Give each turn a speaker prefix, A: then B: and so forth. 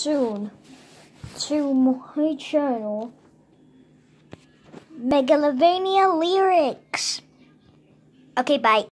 A: soon to my channel, Megalovania Lyrics. Okay, bye.